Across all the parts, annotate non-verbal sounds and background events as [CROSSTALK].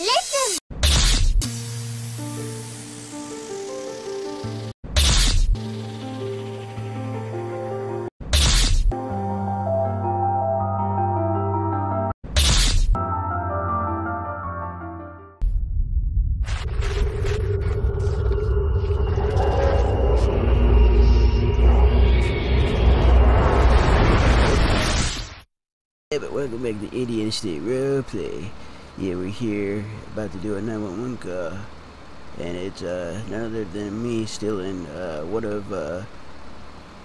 Listen. But welcome back to Indiana State Roleplay. Yeah, we're here about to do a 911 call. And it's uh, none other than me stealing uh, one of uh,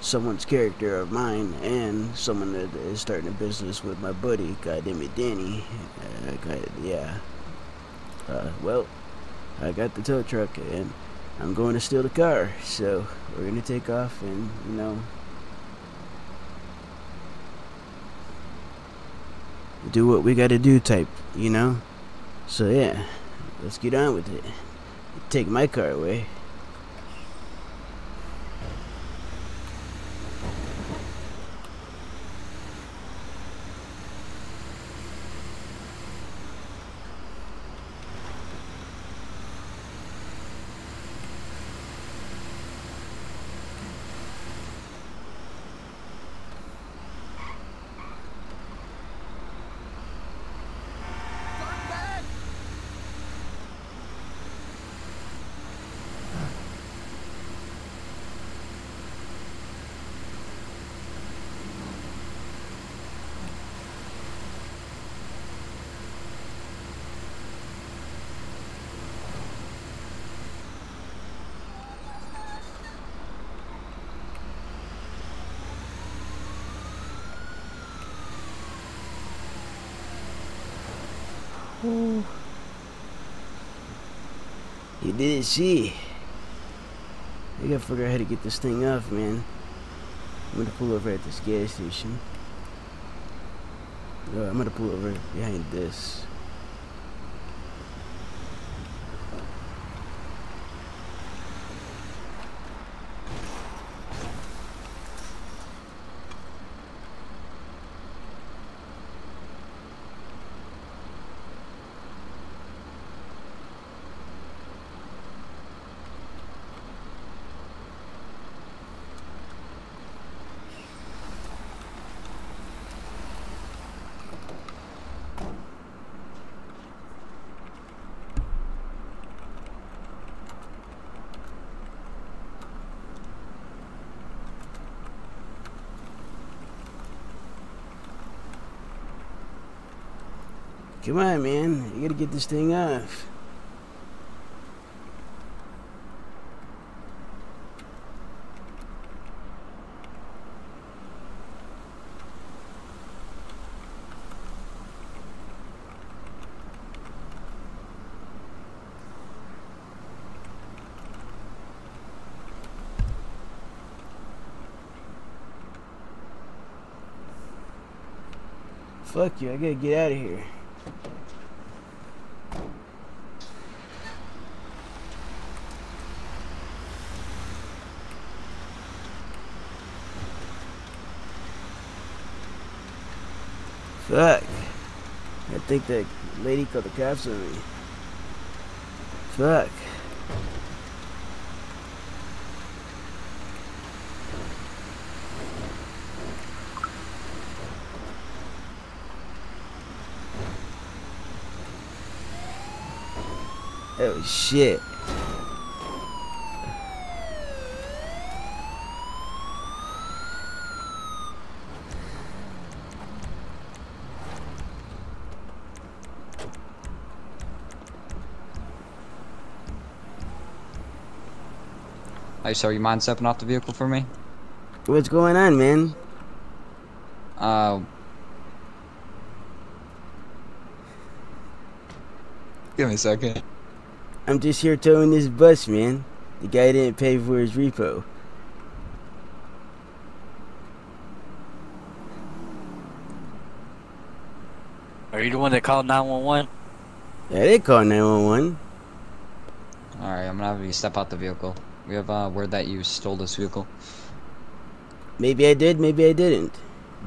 someone's character of mine and someone that is starting a business with my buddy, goddamn it, Danny. Uh, God, yeah. Uh, well, I got the tow truck and I'm going to steal the car. So we're going to take off and, you know, do what we gotta do type, you know? So yeah, let's get on with it. Take my car away. You didn't see. I gotta figure out how to get this thing off, man. I'm gonna pull over at this gas station. Uh, I'm gonna pull over behind this. Come on, man. You gotta get this thing off. Fuck you, I gotta get out of here. Fuck. I think that lady called the cops on me. Fuck. Oh shit. Hey, sir, you mind stepping off the vehicle for me? What's going on, man? Uh. Give me a second. I'm just here towing this bus, man. The guy didn't pay for his repo. Are you the one that called 911? Yeah, they call 911. Alright, I'm gonna have you step out the vehicle. We have uh, word that you stole this vehicle. Maybe I did, maybe I didn't.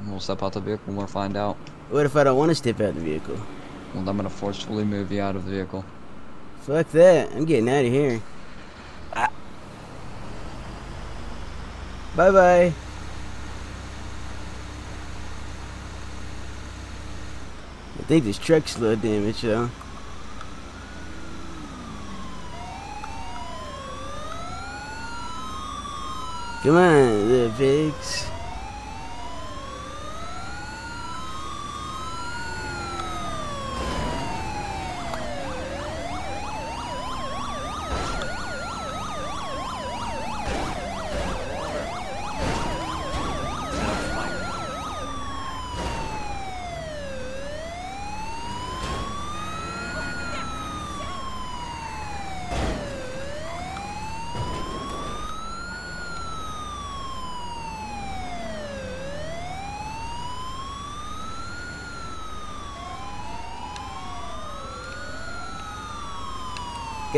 We'll step out the vehicle and we'll find out. What if I don't want to step out of the vehicle? Well, I'm gonna forcefully move you out of the vehicle. Fuck that. I'm getting out of here. Ah. Bye bye. I think this truck's slow damage though. Come on, little pigs.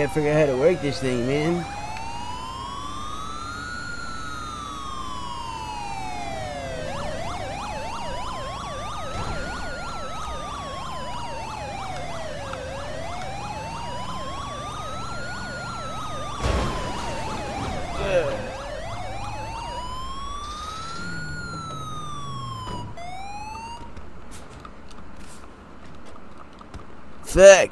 Gotta figure out how to work this thing, man. Fuck.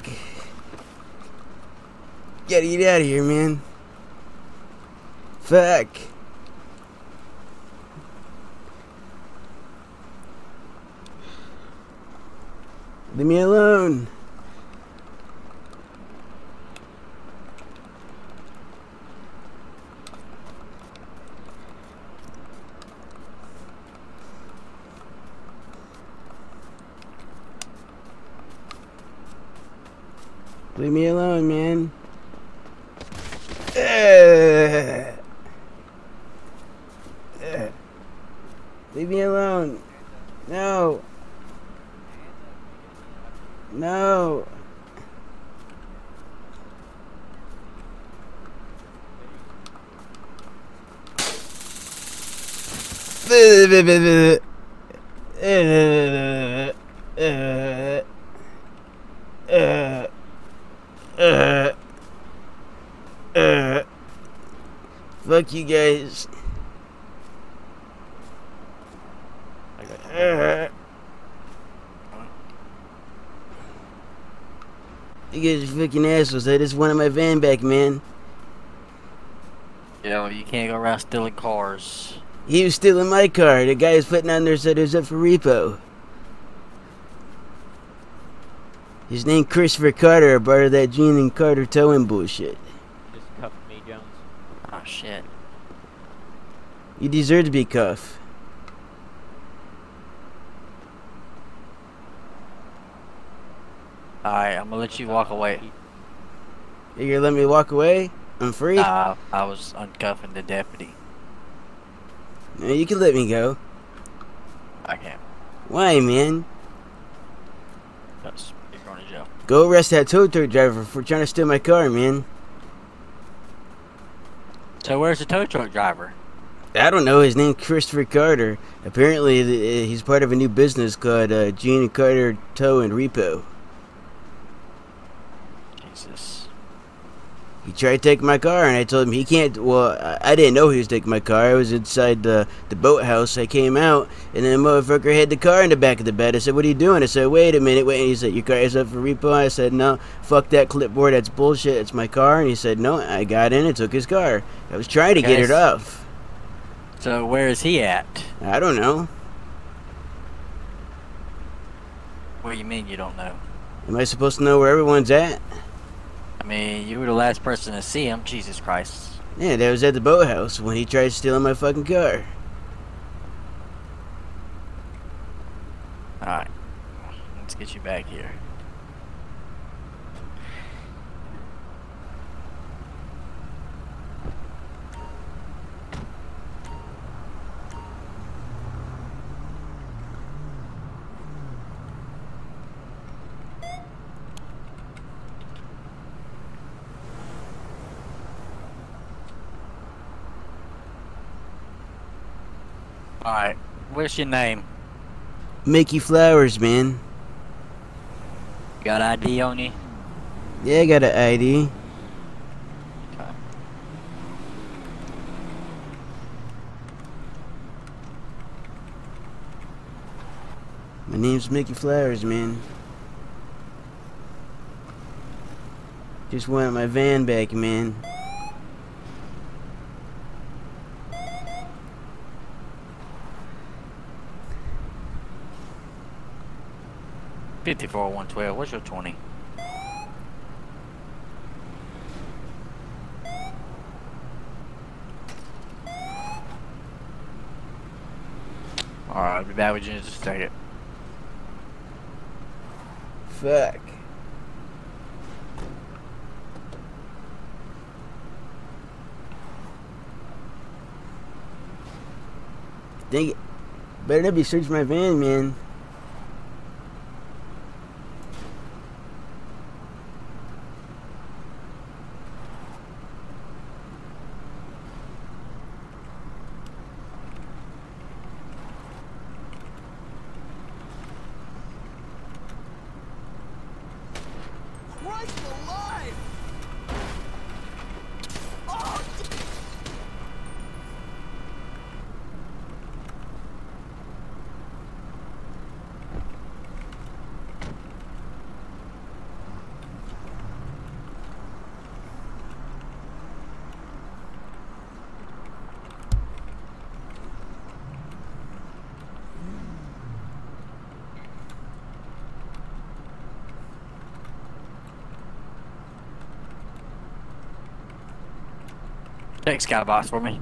Gotta get out of here, man. Fuck. Leave me alone. Leave me alone, man. Uh, uh, Leave me alone. No. No. Uh, fuck you guys. Uh, [LAUGHS] you guys are fucking assholes. I just wanted my van back, man. Yeah, well, you can't go around stealing cars. He was stealing my car. The guy was putting on there said it was up for repo. His name Christopher Karter, a part of that Gene and Karter towing bullshit. Just cuffed me, Jones. Oh shit. You deserve to be cuffed. Alright, I'm gonna let you walk away. You gonna let me walk away? I'm free. Nah, I was uncuffing the deputy. No, you can let me go. I can't. Why, man? That's you're going to jail. Go arrest that tow truck driver for trying to steal my car, man. So where's the tow truck driver? I don't know. His name's Christopher Karter. Apparently, he's part of a new business called uh, Gene and Karter Tow and Repo. Jesus. He tried to take my car, and I told him he can't. Well, I, didn't know he was taking my car. I was inside the the boathouse. I came out, and then the motherfucker had the car in the back of the bed. I said, "What are you doing?" I said, "Wait a minute, wait." And he said, "Your car is up for repo." I said, "No, fuck that clipboard. That's bullshit. It's my car." And he said, "No." I got in and took his car. I was trying to get it off. So where is he at? I don't know. What do you mean you don't know? Am I supposed to know where everyone's at? You were the last person to see him. Jesus Christ. Yeah, that was at the boathouse when he tried stealing my fucking car. Alright. Let's get you back here. Alright. What's your name? Micky Flowers, man. Got ID on you? Yeah, I got an ID. Okay. My name's Micky Flowers, man. Just want my van back, man. Fifty-four one twelve. What's your twenty? Alright, I'll be back with you in just a second. Fuck. Dang it. Better not be searching my van, man. Take skybox for me.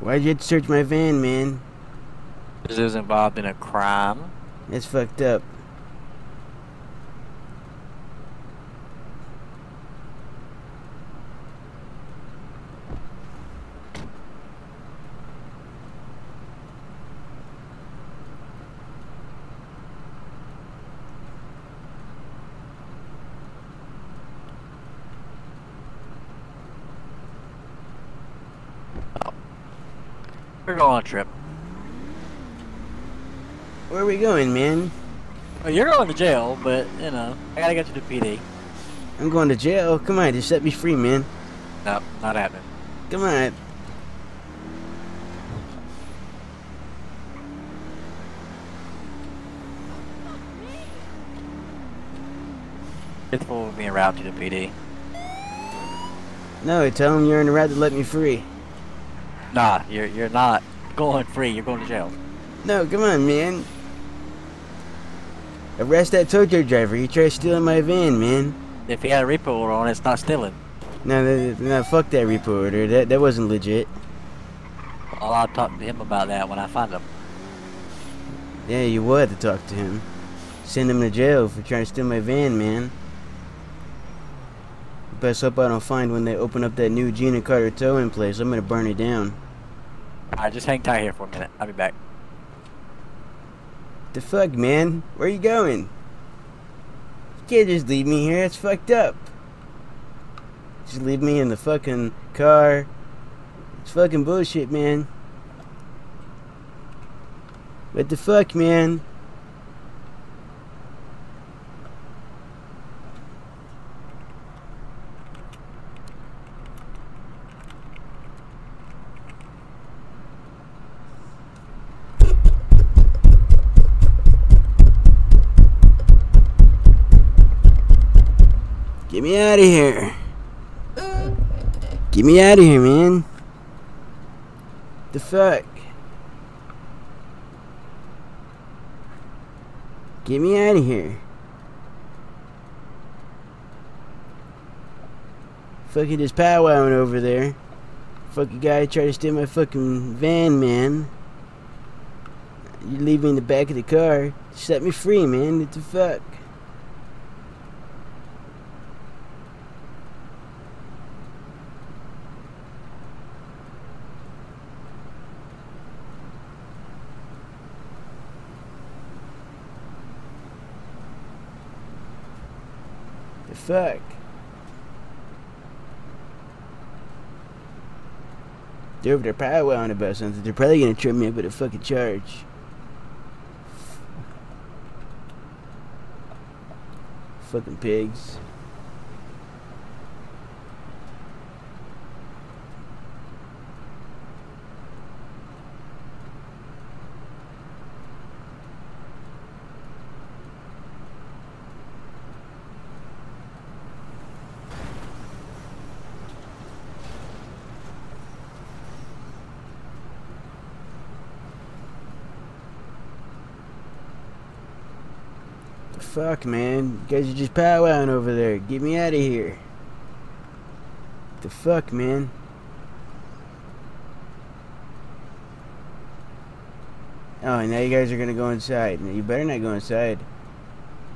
Why'd you have to search my van, man? This was involved in a crime. That's fucked up. We're going on a trip. Where are we going, man? Well, you're going to jail, but you know, I gotta get you to PD. I'm going to jail. Come on, just set me free, man. Nope, not happening. Come on. It's full of being routed to the PD. No, tell him you're in the right to let me free. Nah, you're you're not going free. You're going to jail. No, come on, man. Arrest that tow truck driver. He tried stealing my van, man. If he had a repo order on it, it's not stealing. No, no, no, fuck that repo order. That that wasn't legit. Well, I'll talk to him about that when I find him. Yeah, you would have to talk to him. Send him to jail for trying to steal my van, man. Best hope I don't find when they open up that new Gina Karter towing place. I'm gonna burn it down. Alright, just hang tight here for a minute. I'll be back. The fuck, man? Where are you going? You can't just leave me here. It's fucked up. Just leave me in the fucking car. It's fucking bullshit, man. What the fuck, man? Get me out of here. Get me out of here, man. The fuck? Get me out of here. Fucking just powwowing over there. Fucking guy tried to steal my fucking van, man. You leave me in the back of the car. Set me free, man. What the fuck? Fuck? They're over there powwowing about something. They're probably gonna trip me up with a fucking charge. Fucking pigs. The fuck, man? You guys are just powwowing over there. Get me out of here. The fuck, man? Oh, now you guys are gonna go inside. You better not go inside.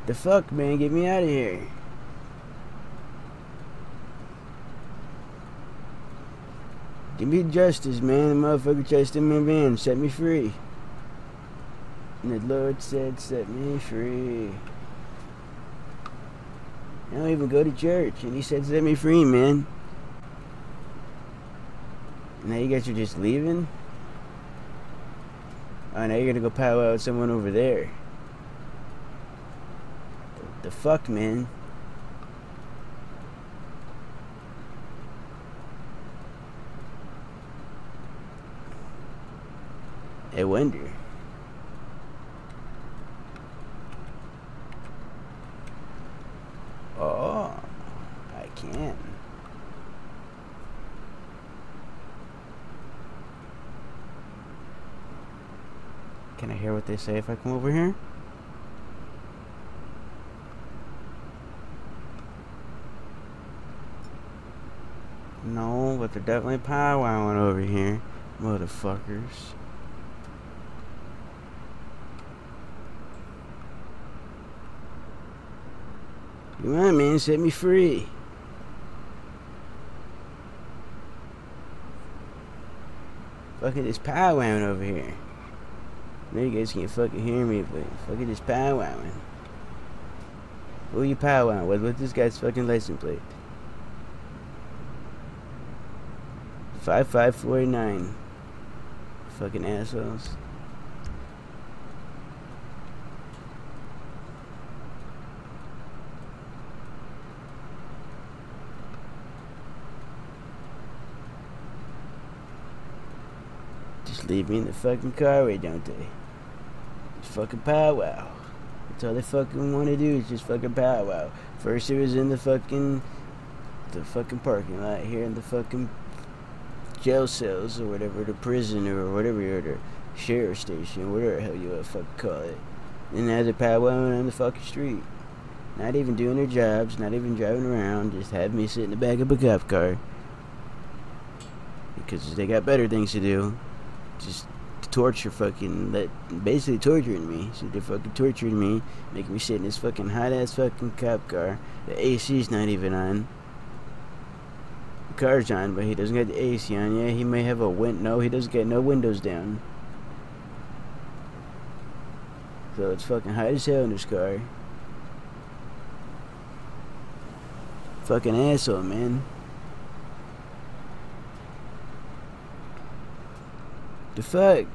The fuck, man? Get me out of here. Give me justice, man. The motherfucker to steal my van. Set me free. And the Lord said, Set me free. I don't even go to church. And he said, Set me free, man. Now you guys are just leaving? Oh, now you're gonna go powwow with someone over there. The fuck, man? I wonder. Oh, I can. Can I hear what they say if I come over here? No, but they're definitely powwowing over here, motherfuckers. Come on, man, set me free. Fucking this powwowing over here. I know you guys can't fucking hear me, but fucking this powwowing. Who you powwowing with? What's this guy's fucking license plate? 5549. Fucking assholes. Just leave me in the fucking car, don't they? Fucking powwow. That's all they fucking want to do is just fucking powwow. First it was in the fucking, the fucking parking lot here in the fucking jail cells or whatever, the prison or whatever, or the sheriff station, whatever the hell you want to fucking call it. And now they're powwowing on the fucking street. Not even doing their jobs, not even driving around, just have me sit in the back of a cop car. Because they got better things to do. Just torture fucking, that basically torturing me. So they're fucking torturing me, making me sit in this fucking hot ass fucking cop car. The AC's not even on. The car's on, but he doesn't got the AC on. Yeah, he may have a win. No, he doesn't get no windows down. So it's fucking hot as hell in this car. Fucking asshole, man. The fuck?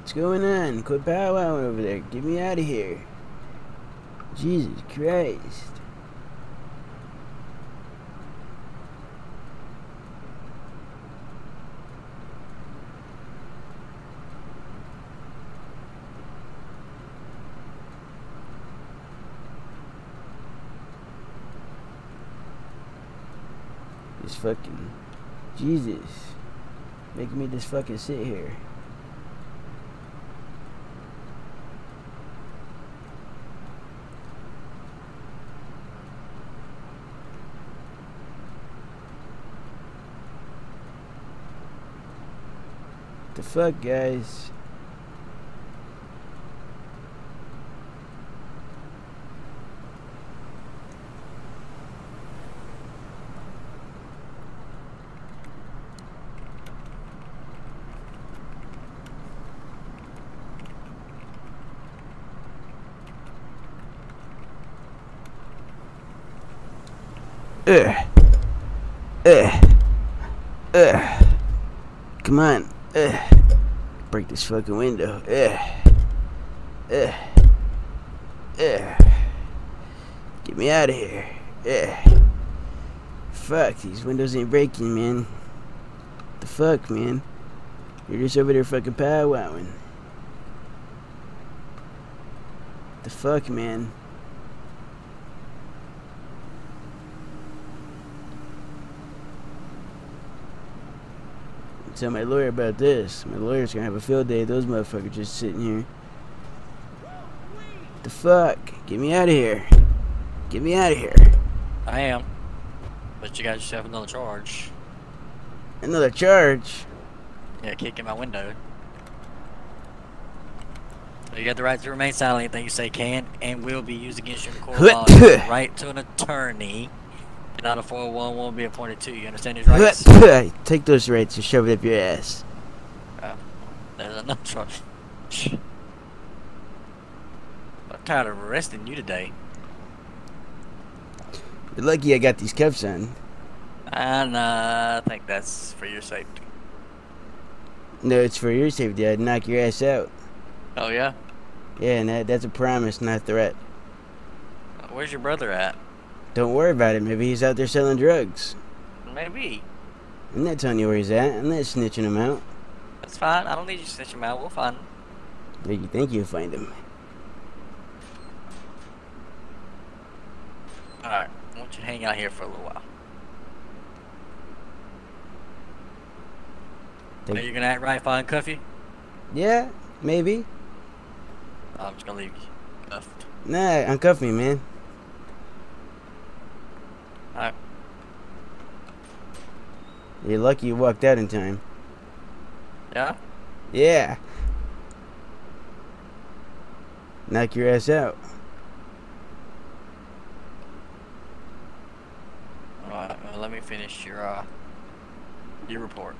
What's going on? Quit powwowing over there. Get me out of here. Jesus Christ. Fucking Jesus. Making me just fucking sit here. The fuck, guys? Ugh. Ugh. Ugh. Come on. Ugh. Break this fucking window. Ugh. Ugh. Ugh. Get me out of here. Ugh. Fuck, these windows ain't breaking, man. The fuck, man? You're just over there fucking powwowing. The fuck, man? Tell my lawyer about this. My lawyer's gonna have a field day. Those motherfuckers just sitting here. The fuck? Get me out of here. Get me out of here. I am. But you got yourself another charge. Another charge. Yeah, kick in my window. You got the right to remain silent. Anything you say can and will be used against you in court law. You have the right to an attorney. Not a 401 won't be appointed to you. Understand these rights? [LAUGHS] Take those rights and shove it up your ass. There's another [LAUGHS] charge. I'm tired of arresting you today. You're lucky I got these cuffs on. And uh, I think that's for your safety. No, it's for your safety. I'd knock your ass out. Oh yeah? Yeah, and that, that's a promise, not a threat. Where's your brother at? Don't worry about it. Maybe he's out there selling drugs. Maybe. I'm not telling you where he's at. I'm not snitching him out. That's fine. I don't need you to snitch him out. We'll find him. Where you think you'll find him? Alright. I want you to hang out here for a little while. Think- Are you gonna act right if I uncuff you? Yeah, maybe. I'm just gonna leave you cuffed. Nah, uncuff me, man. Alright. You're lucky you walked out in time. Yeah? Yeah. Knock your ass out. Alright, well, let me finish your, uh, your report.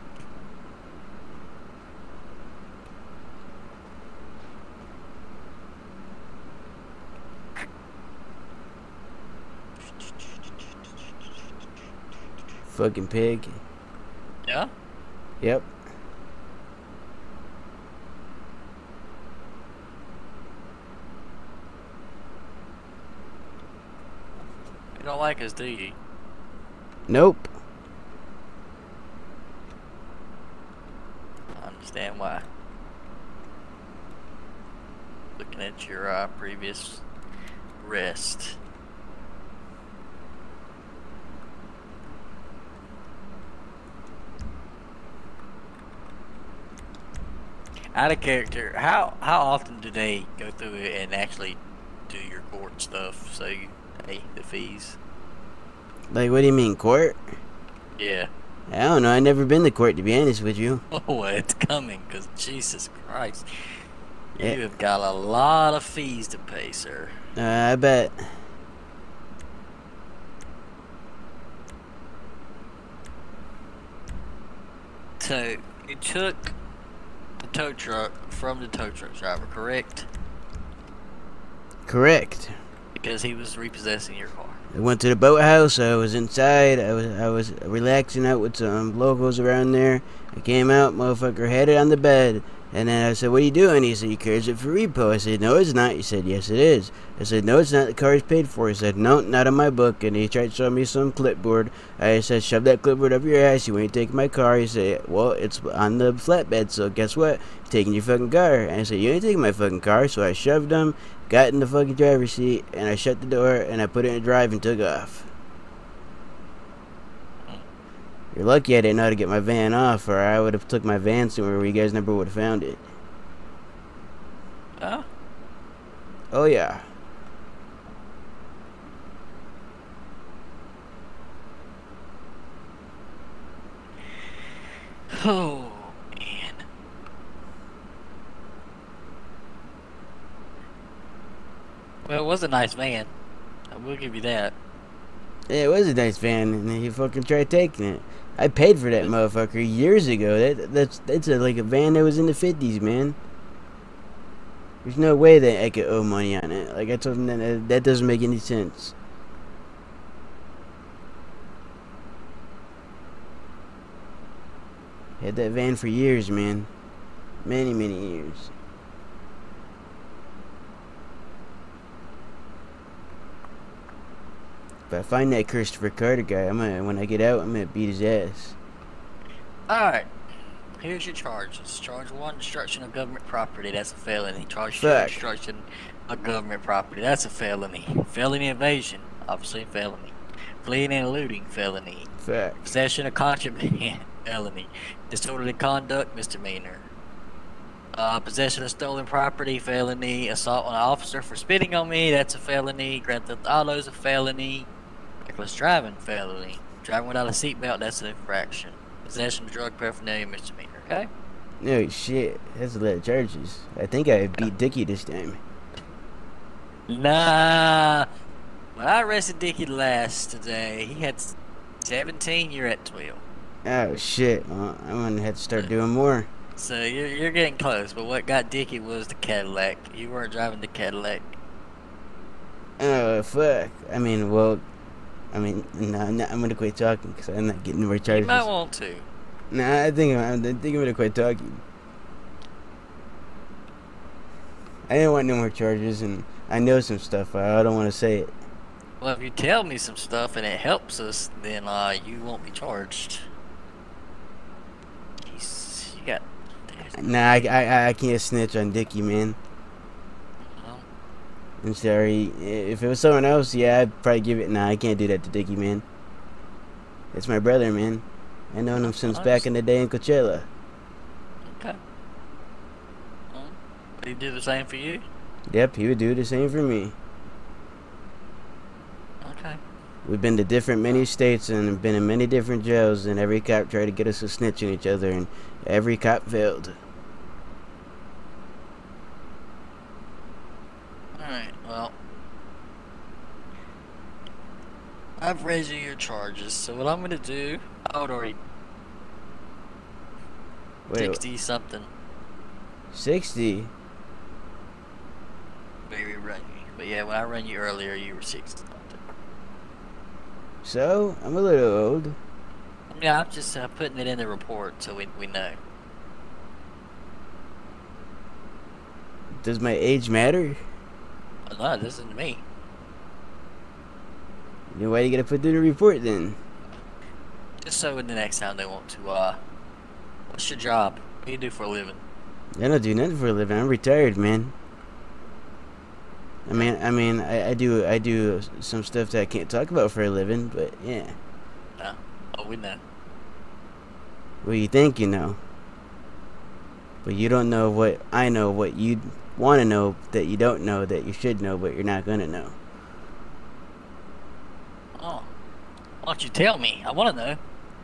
Fucking pig. Yeah? Yep. You don't like us, do you? Nope. I understand why. Looking at your uh, previous rest. Out of character, how how often do they go through it and actually do your court stuff so you pay the fees? Like, what do you mean, court? Yeah. I don't know. I've never been to court, to be honest with you. [LAUGHS] Oh, it's coming, because Jesus Christ. You Yeah. have got a lot of fees to pay, sir. Uh, I bet. So, it took the tow truck from the tow truck driver, correct? Correct. Because he was repossessing your car. I went to the boathouse. I was inside. I was I was relaxing out with some locals around there. I came out, motherfucker had it on the bed. And then I said, "What are you doing?" He said, "You carries it for repo." I said, "No, it's not." He said, "Yes, it is." I said, "No, it's not. The car is paid for." He said, "No, not on my book." And he tried to show me some clipboard. I said, "Shove that clipboard up your ass. You ain't taking my car." He said, "Well, it's on the flatbed, so guess what? You're taking your fucking car." And I said, "You ain't taking my fucking car." So I shoved him, got in the fucking driver's seat, and I shut the door and I put it in drive and took off. You're lucky I didn't know how to get my van off, or I would have took my van somewhere where you guys never would have found it. Huh? Oh yeah. Oh, man. Well, it was a nice van. I will give you that. Yeah, it was a nice van, and he fucking tried taking it. I paid for that motherfucker years ago. That that's that's a, like a van that was in the fifties, man. There's no way that I could owe money on it. Like I told him that uh, that doesn't make any sense. Had that van for years, man. Many, many years. I find that Christopher Karter guy, I'm gonna when I get out, I'm gonna beat his ass. Alright. Here's your charges. Charge one, destruction of government property. That's a felony. Charge two, destruction of government property. That's a felony. Felony invasion, Obviously a felony. Fleeing and eluding. Felony. Fuck. Possession of contraband. [LAUGHS] felony. Disorderly conduct. Misdemeanor. Uh, possession of stolen property. Felony. Assault on an officer for spitting on me. That's a felony. Grand Theft Auto is a felony. Reckless driving. Felony. Driving without a seatbelt. That's an infraction. Possession of drug paraphernalia. Misdemeanor. Okay. No shit. That's a lot of charges. I think I beat Dickie this time. Nah. When I arrested Dickie last today, he had 17, you're at 12. Oh shit. Well, I'm gonna have to start doing more. So you're, you're getting close, but what got Dickie was the Cadillac. You weren't driving the Cadillac. Oh fuck. I mean, well, I mean, no, I'm, I'm gonna quit talking because I'm not getting more charges. You might want to. Nah, I think I'm, I think I'm gonna quit talking. I didn't want no more charges, and I know some stuff. But I don't want to say it. Well, if you tell me some stuff and it helps us, then uh, you won't be charged. Jeez, you got. Nah, I, I, I can't snitch on Dickie, man. I'm sorry. If it was someone else, yeah, I'd probably give it. Nah, I can't do that to Dickie, man. It's my brother, man. I known him since back in the day in Coachella. okay. Well, he do the same for you? Yep, he would do the same for me. Okay. We've been to different many states and been in many different jails, and every cop tried to get us to snitch on each other, and every cop failed. Alright, well. I've raised you your charges, so what I'm gonna do, I would already Wait, 60 something, 60? maybe run you. But yeah, when I ran you earlier, you were 60 something. So, I'm a little old. Yeah, I'm just uh, putting it in the report so we, we know. Does my age matter? Well, no, this isn't me. Then why you gotta put in the report then? Just so in the next time they want to, uh, what's your job? What do you do for a living? I don't do nothing for a living. I'm retired, man. I mean, I mean, I, I do, I do some stuff that I can't talk about for a living, but yeah. Oh, we know. Well, you think you know, but you don't know what I know. What you want to know that you don't know that you should know, but you're not gonna know. Oh. Why don't you tell me? I want to know.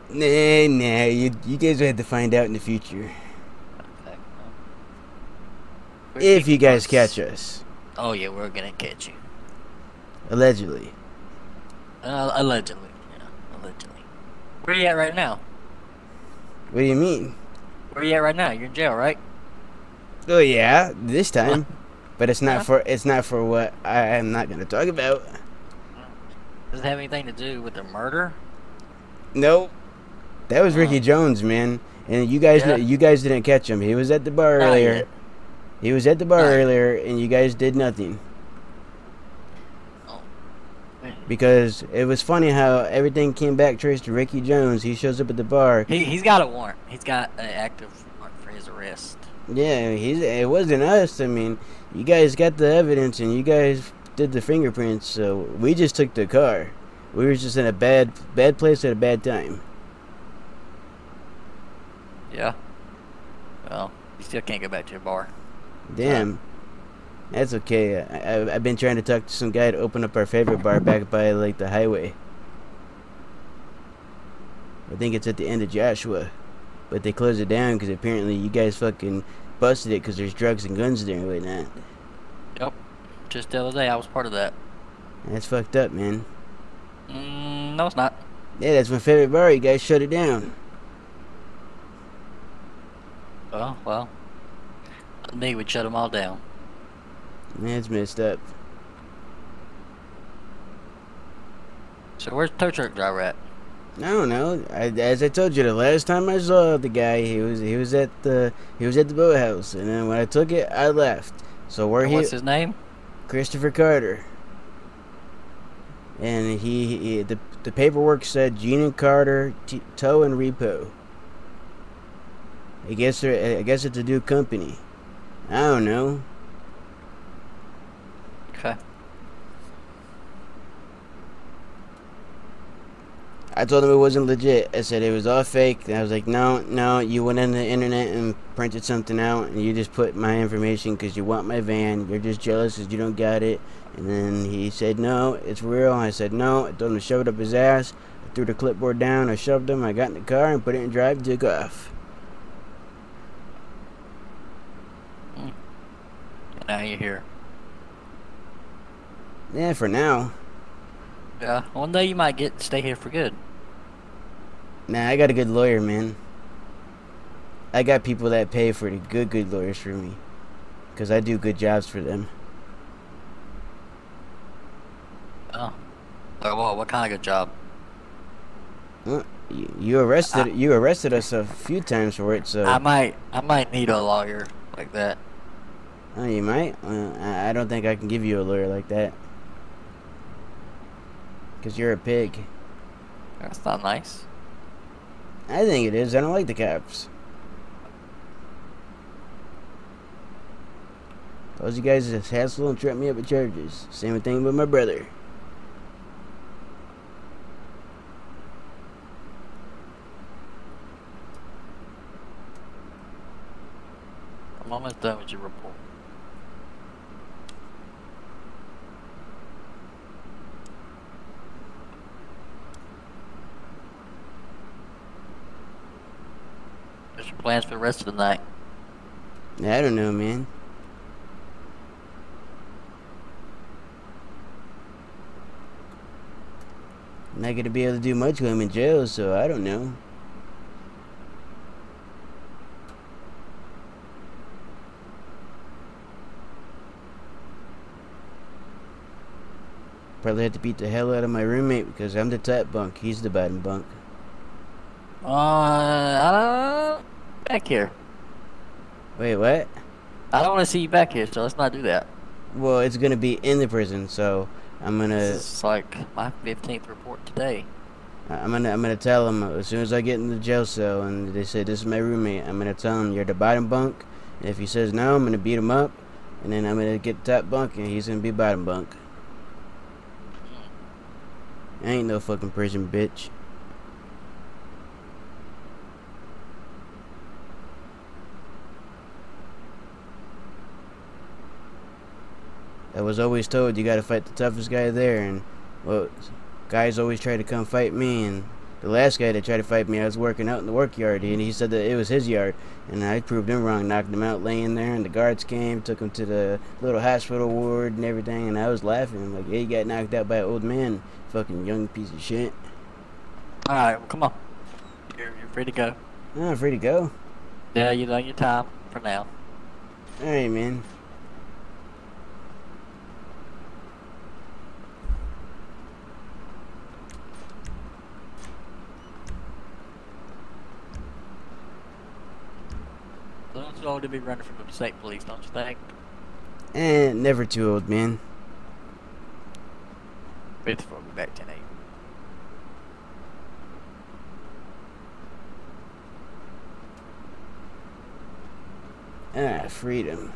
Nah, nah. You, you guys will have to find out in the future Okay, well. If you guys close. catch us, Oh, yeah, we're gonna catch you. allegedly. Uh, allegedly. Yeah, allegedly. Where you at right now? What do you mean? Where you at right now? You're in jail, right? Oh yeah, this time, [LAUGHS] but it's not for it's not for what I am not gonna talk about. Does it have anything to do with the murder? Nope. That was Ricky. Jones, man. And you guys, Yeah. you guys didn't catch him. He was at the bar earlier. He was at the bar earlier, and you guys did nothing Oh. because it was funny how everything came back traced to Ricky Jones. He shows up at the bar. He, he's got a warrant. He's got an active warrant for his arrest. Yeah, he's. It wasn't us. I mean, you guys got the evidence, and you guys did the fingerprints. So we just took the car. We were just in a bad, bad place at a bad time. Yeah. Well, you still can't go back to your bar. Damn. That's okay. I, I've been trying to talk to some guy to open up our favorite bar back by like the highway. I think it's at the end of Joshua, but they closed it down because apparently you guys fucking busted it because there's drugs and guns there and whatnot. Yep. Just the other day, I was part of that. That's fucked up, man. Mm, no, it's not. Yeah, that's my favorite bar. You guys shut it down. Well, well. Me would shut them all down. That's messed up. So where's the tow truck driver at? I don't know. I, as I told you, the last time I saw the guy, he was he was at the he was at the boathouse, and then when I took it, I left. So we're And here, What's his name? Christopher Karter, and he, he the the paperwork said Gina Karter t- tow and repo. I guess they're, I guess it's a new company. I don't know. Okay. I told him it wasn't legit. I said it was all fake. And I was like, no, no, you went on the internet and printed something out, and you just put my information because you want my van. You're just jealous because you don't got it. And then he said, no, it's real. I said, no. I told him to shove it up his ass. I threw the clipboard down. I shoved him. I got in the car and put it in drive and took off. Now you're here. Yeah, for now. Yeah. One day you might get stay here for good. Nah, I got a good lawyer, man. I got people that pay for the good, good lawyers for me. Because I do good jobs for them. Oh. Like what? What kind of good job? Well, you, you arrested you arrested us a few times for it, so I might. I might need a lawyer like that. oh, you might. I, I don't think I can give you a lawyer like that, cause you're a pig. That's not nice. I think it is. I don't like the cops. Those you guys just hassle and trip me up with charges. Same thing with my brother. I'm almost done with your report. Your plans for the rest of the night? I don't know, man. I'm not gonna be able to do much when I'm in jail, so I don't know. Probably have to beat the hell out of my roommate because I'm the top bunk. He's the bottom bunk. Uh, uh back here. Wait, what? I don't want to see you back here, so let's not do that. Well, it's gonna be in the prison, so I'm gonna. This is like my 15th report today. I'm gonna I'm gonna tell him as soon as I get in the jail cell and they say this is my roommate. I'm gonna tell him you're the bottom bunk. And if he says no, I'm gonna beat him up, and then I'm gonna get top bunk and he's gonna be bottom bunk. Hmm. I ain't no fucking prison bitch. I was always told you gotta fight the toughest guy there, and well, guys always try to come fight me. And the last guy that tried to fight me, I was working out in the work yard, and he said that it was his yard, and I proved him wrong, knocked him out laying there, and the guards came, took him to the little hospital ward and everything, and I was laughing like, "Hey, he got knocked out by an old man, fucking young piece of shit." Alright, well, come on. You're, you're free to go. Oh, I'm free to go. Yeah, you done your time for now. All right, man. Don't too old to be running from the state police, don't you think? And never too old, man. Fifty-four, be back 10 8. Ah, freedom.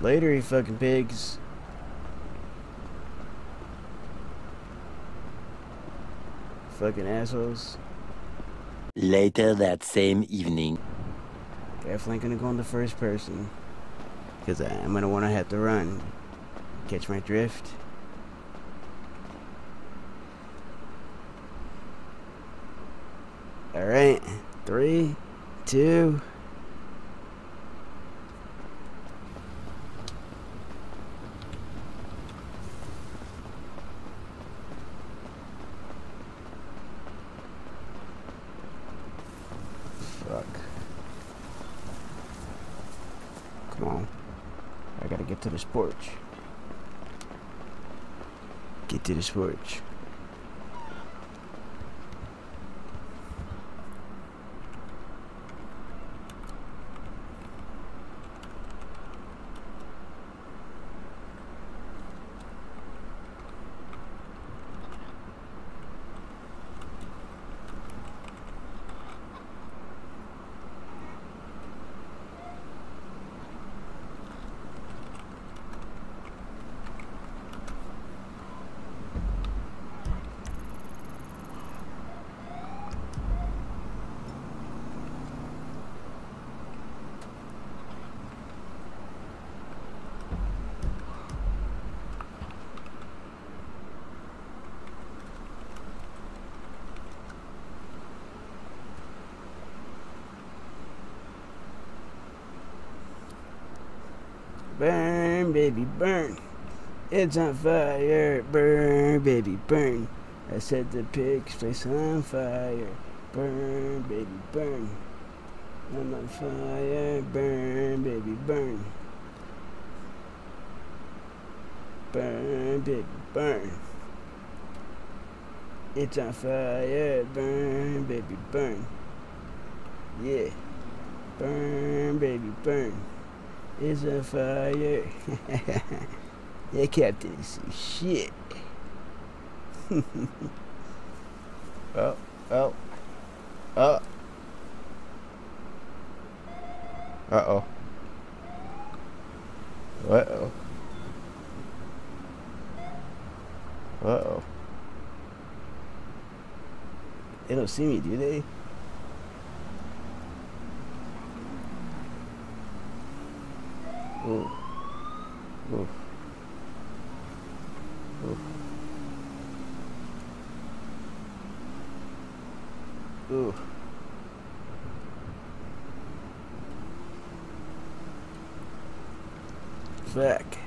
Later, you fucking pigs. Fucking assholes. Later that same evening. Definitely gonna go in the first person. Because I'm gonna wanna have to run. Catch my drift. Alright. Three, two, Fuck. Come on. I gotta get to this porch. Get Burn, baby, burn. It's on fire. Burn, baby, burn. I set the pig's place on fire. Burn, baby, burn. I'm on fire. Burn, baby, burn. Burn, baby, burn. It's on fire. Burn, baby, burn. Yeah. Burn, baby, burn. It's on fire. [LAUGHS] yeah, Captain, is shit. [LAUGHS] oh, oh, oh. Uh oh. Uh oh. Uh oh. They don't see me, do they? Fuck.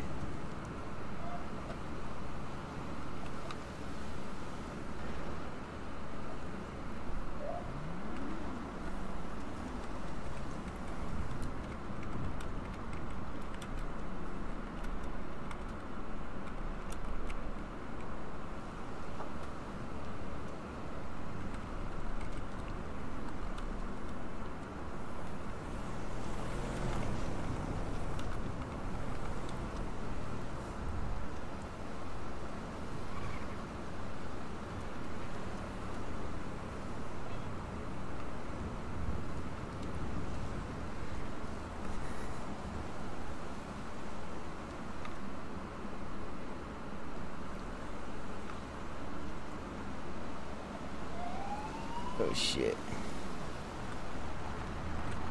Oh shit.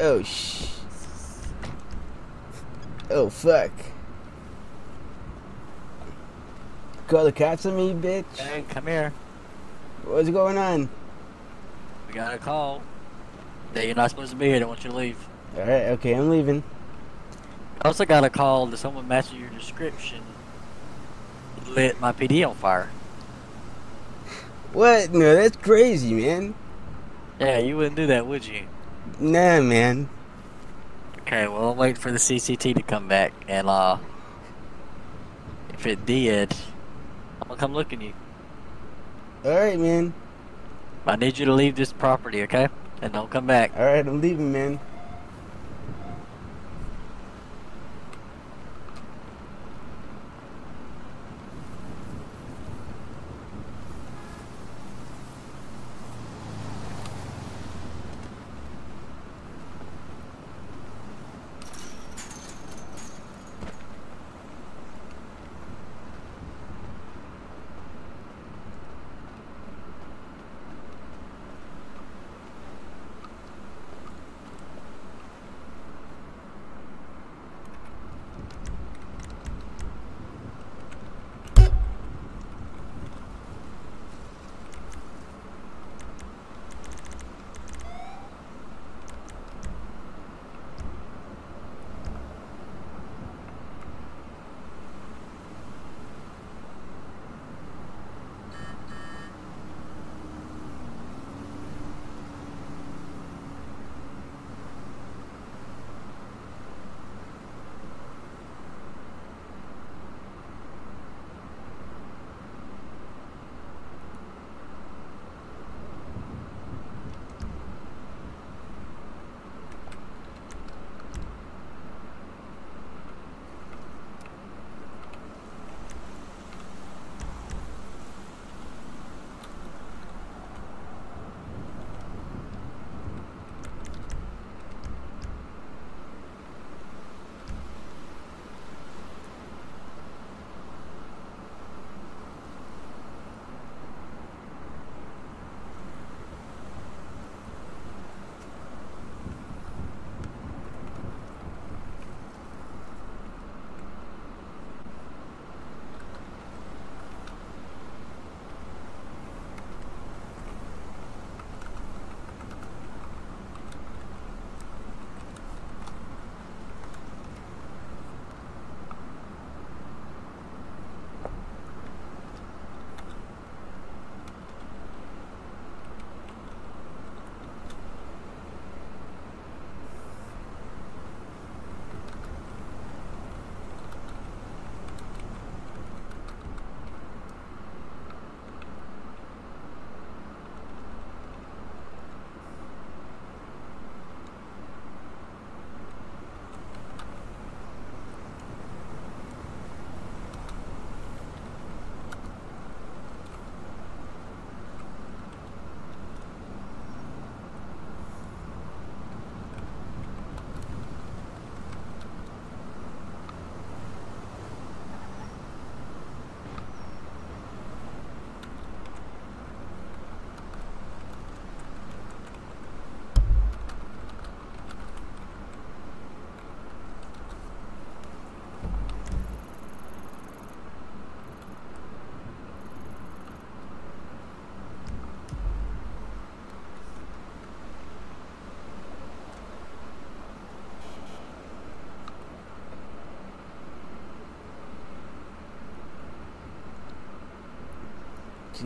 Oh sh. Oh fuck. Call the cops on me, bitch. Hey, come here. What's going on? We got a call. That you're not supposed to be here. They want you to leave. Alright, okay, I'm leaving. I also got a call that someone matching your description lit my PD on fire. What? No, that's crazy, man. Yeah, you wouldn't do that, would you? Nah, man. Okay, well, I'm waiting for the CCT to come back, and uh, if it did, I'm gonna come look at you. Alright, man. I need you to leave this property, okay? And don't come back. Alright, I'm leaving, man.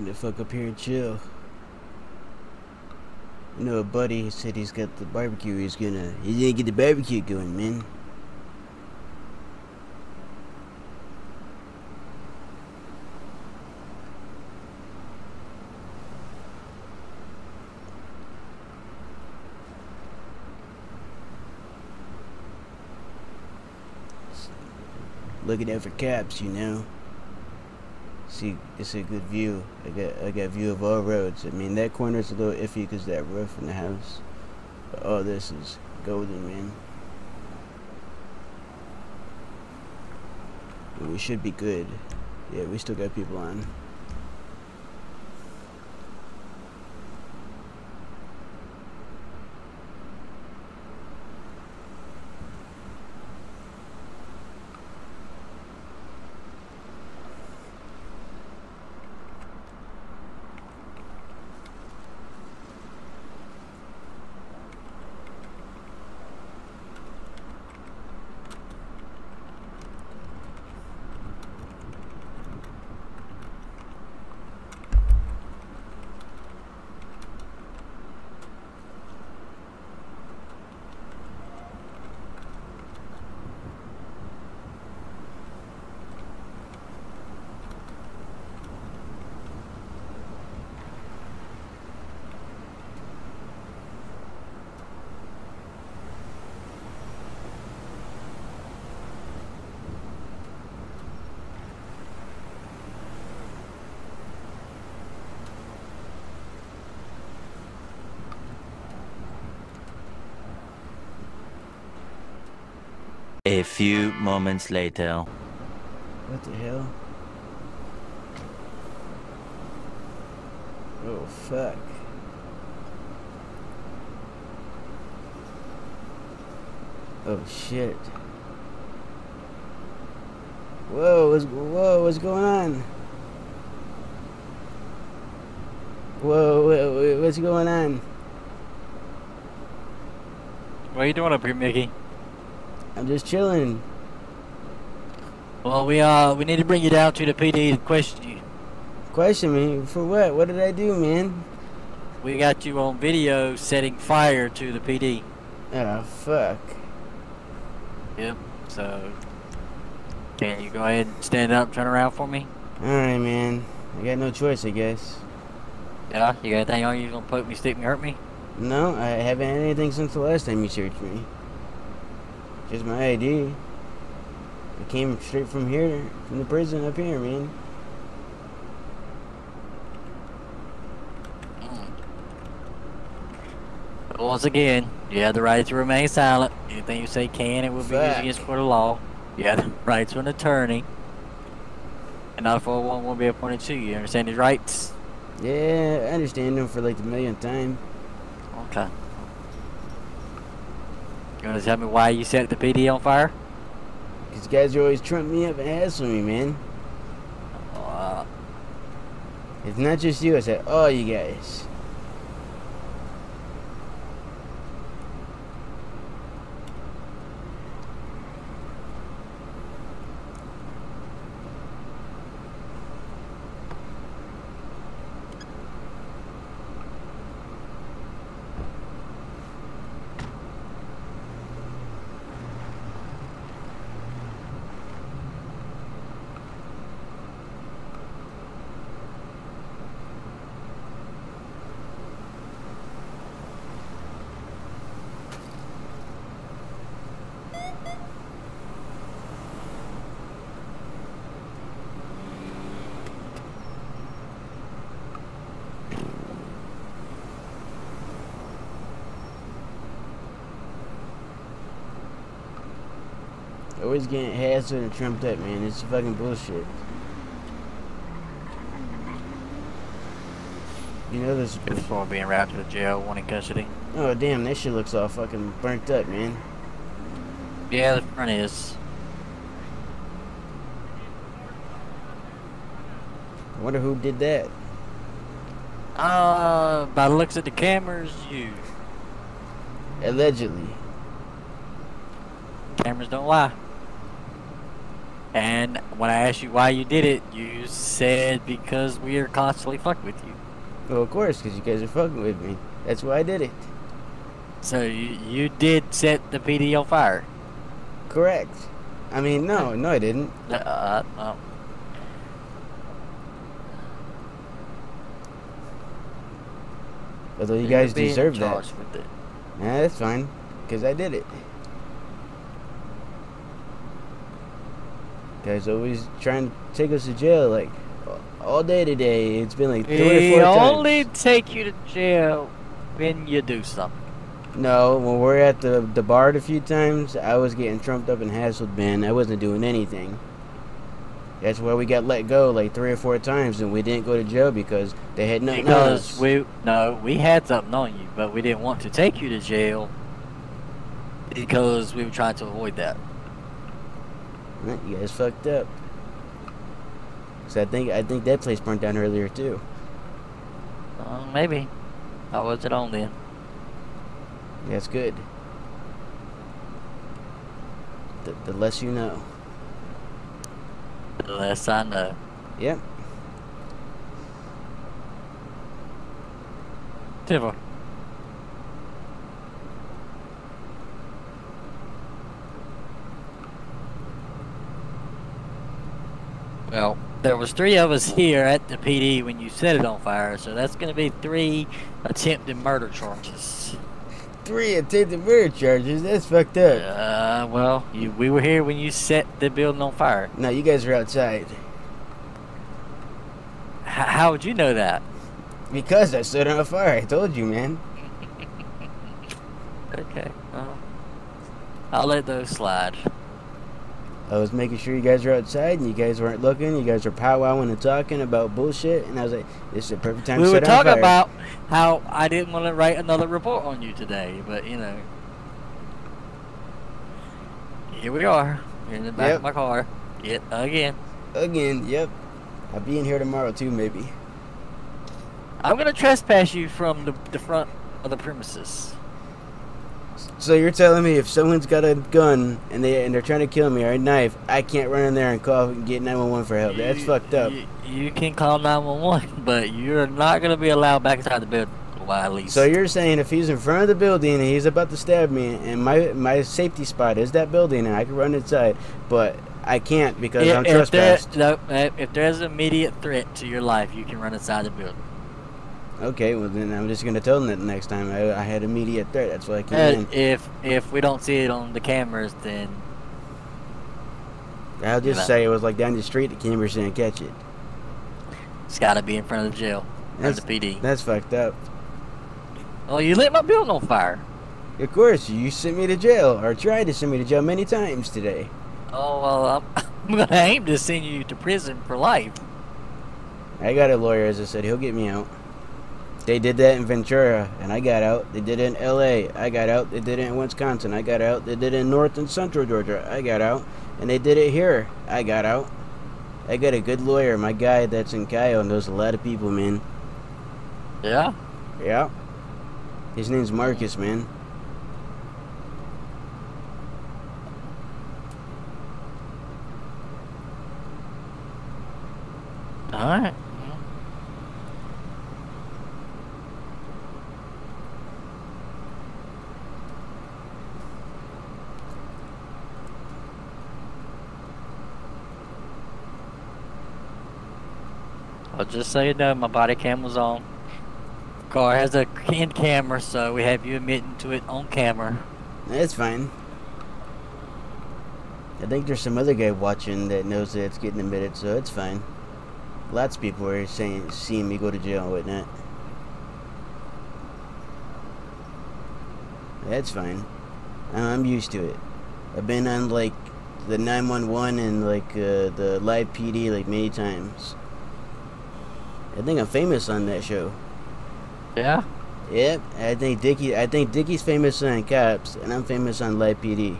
Gonna fuck up here and chill. You know, a buddy said he's got the barbecue. He's gonna, He didn't get the barbecue going, man. Looking out for caps, you know. See, it's a good view. I got, I got view of all roads. I mean, that corner is a little iffy because that roof in the house. But all this is golden, man. And we should be good. Yeah, we still got people on. A few moments later. What the hell? Oh, fuck. Oh, shit. Whoa, what's, whoa, what's going on? Whoa, whoa, what's going on? What are you doing up here, Micky? I'm just chilling. Well, we uh we need to bring you down to the PD to question you. Question me for what? What did I do, man? We got you on video setting fire to the PD. Oh, fuck. Yep. So, can you go ahead and stand up, turn around for me? Alright, man. I got no choice, I guess. Yeah. You got anything on you? Gonna poke me, stick me, hurt me? No, I haven't had anything since the last time you searched me. Just my ID. I came straight from here, from the prison up here, man. Mm. Once again, you have the right to remain silent. Anything you say can and will be used against court of law. You have the [LAUGHS] right to an attorney. And not for one will be appointed to you. You understand your rights? Yeah, I understand them for like the millionth time. Okay. You want to tell me why you set the PD on fire? Because you guys are always trump me up and hassling me, man. Uh, It's not just you, I said all you guys. Always getting hassled and trumped up, man. It's fucking bullshit. You know this. Good for being wrapped to jail, one in custody. Oh damn, that shit looks all fucking burnt up, man. Yeah, the front is. I wonder who did that. Uh, by the looks at the cameras, you. Allegedly. Cameras don't lie. And when I asked you why you did it, you said because we are constantly fucking with you. Well, of course, because you guys are fucking with me. That's why I did it. So you, you did set the PD on fire. Correct. I mean, no, [LAUGHS] no, I didn't. Uh, uh, Although you you're guys deserve that. charged With it. Nah, that's fine, because I did it. Guys always trying to take us to jail, like, all day today. It's been like three We or four times. only take you to jail when you do something. No, when we're at the the bar a few times, I was getting trumped up and hassled, man. I wasn't doing anything. That's why we got let go like three or four times, and we didn't go to jail because they had nothing on Because us. we no, we had something on you, but we didn't want to take you to jail because we were trying to avoid that. You guys fucked up. So I think I think that place burnt down earlier too. Uh, maybe. How was it on then? That's good. The, the less you know. The less I know. Yep. Tiver. Well, there was three of us here at the PD when you set it on fire, so that's going to be three attempted murder charges. Three attempted murder charges. That's fucked up. Uh, well, you, we were here when you set the building on fire. No, you guys are outside H- how would you know that? because I stood on fire. I told you, man. [LAUGHS] Okay, well, I'll let those slide. I was making sure you guys were outside and you guys weren't looking. You guys were powwowing and talking about bullshit, and I was like, "This is the perfect time we to were set it on talking about how I didn't want to write another report on you today, but you know, here we are in the back Yep. of my car yet again. again. Yep, I'll be in here tomorrow too, maybe. I'm gonna trespass you from the, the front of the premises. So you're telling me if someone's got a gun and they and they're trying to kill me or a knife, I can't run in there and call and get 911 for help? That's You- fucked up. You, you can call 911, but you're not gonna be allowed back inside the building. Well, at least. So you're saying if he's in front of the building and he's about to stab me, and my my safety spot is that building, and I can run inside, but I can't because if, I'm if, there, no, if there's an immediate threat to your life, you can run inside the building. Okay, well then I'm just gonna tell them that the next time I, I had immediate threat. That's why I came Uh, in. if if we don't see it on the cameras, then I'll just say it was like down the street. The cameras didn't catch it. it's got to be in front of the jail That's- the PD. That's fucked up. Oh, you lit my building on fire. Of course, you sent me to jail or tried to send me to jail many times today. Oh well, I'm, [LAUGHS] I'm gonna aim to send you to prison for life. I got a lawyer, as I said, he'll get me out. They did that in Ventura, and I got out. They did it in L.A., I got out. They did it in Wisconsin, I got out. They did it in North and Central Georgia, I got out. And they did it here, I got out. I got a good lawyer. My guy that's in Kyle knows a lot of people, man. Yeah. Yeah. His name's Marcus, man. All right. I'll just so you know, my body cam was on. Car has a in camera, so we have you admitting to it on camera. That's fine. I think there's some other guy watching that knows that it's getting admitted, so it's fine. Lots of people are saying, seeing me go to jail and whatnot. That's fine. I'm I'm used to it. I've been on like the 911 and like uh, the live PD like many times. I think I'm famous on that show. Yeah. Yep, I think Dickie. I think Dickie's famous on Cops, and I'm famous on Live PD.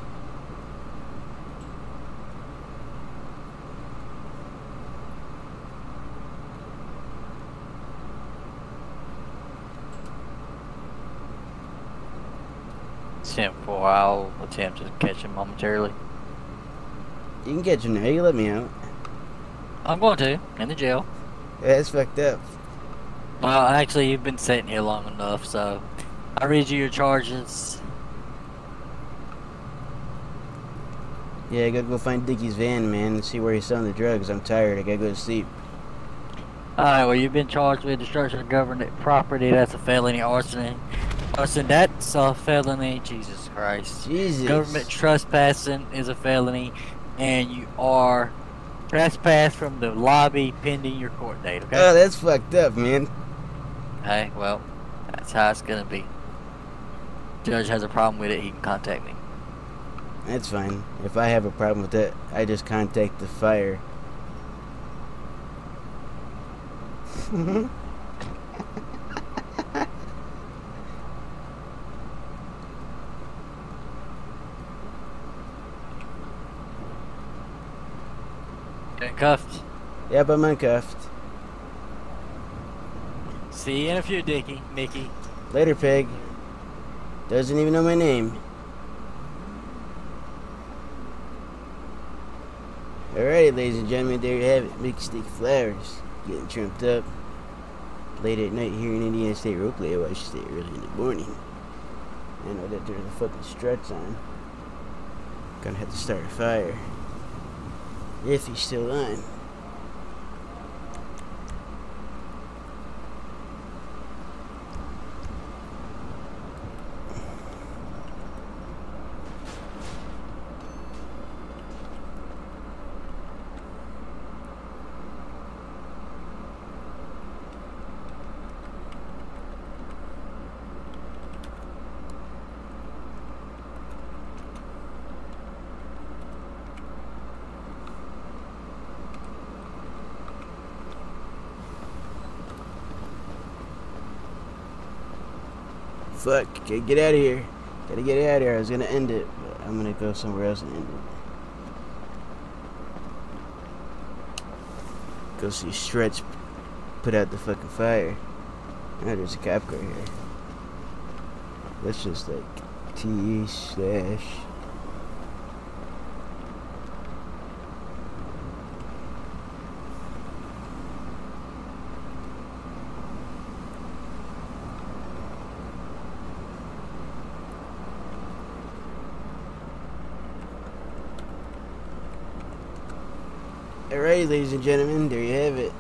Simple. I'll attempt to catch him momentarily. You can catch him now. You let me out. I'm going to in the jail. Yeah, it's fucked up. Well, actually, you've been sitting here long enough, so I read you your charges. Yeah, I gotta go find Dickie's van, man, and see where he's selling the drugs. I'm tired. I gotta go to sleep. All right. Well, you've been charged with destruction of government property. That's a felony. Arson. Arson. That's a felony. Jesus Christ. Jesus. Government trespassing is a felony, and you are trespassed from the lobby pending your court date. Okay. Oh, that's fucked up, man. Hey, well, that's how it's gonna be. Judge has a problem with it, he can contact me. That's fine. If I have a problem with it, I just contact the fire. [LAUGHS] Handcuffed. Yep, I'm uncuffed. See you in a few, Dicky, Micky. Later, pig. Doesn't even know my name. Alrighty, ladies and gentlemen, there you have it. Micky Stick Flowers. Getting trumped up. Late at night here in Indiana State Roleplay, or I should say early in the morning. I know that there's a fucking struts on. Gonna have to start a fire. If he's still on. Fuck, okay, get out of here. Gotta get out of here. I was gonna end it, but I'm gonna go somewhere else and end it. Go see Stretch put out the fucking fire. Now there's a cop car here. Let's just like T slash Alright, ladies and gentlemen, there you have it.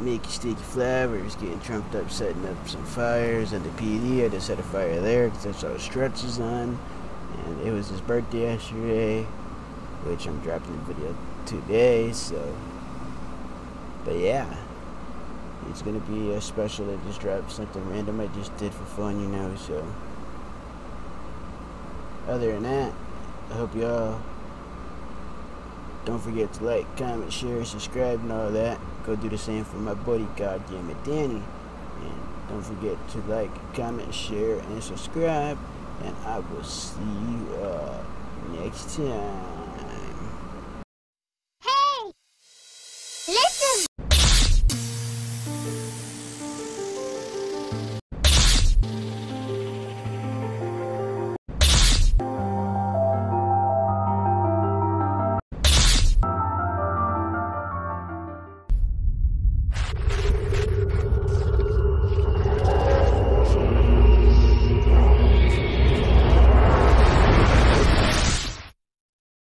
Micky Sticky Flowers getting trumped up, setting up some fires at the PD. I just set a fire there because I saw stretches on. And it was his birthday yesterday, which I'm dropping the video today, so. But yeah, it's gonna be a special that just dropped something random I just did for fun, you know, so. Other than that, I hope y'all don't forget to like, comment, share, subscribe, and all that. Go do the same for my buddy, goddamn it, Danny. And don't forget to like, comment, share, and subscribe. And I will see you uh, next time.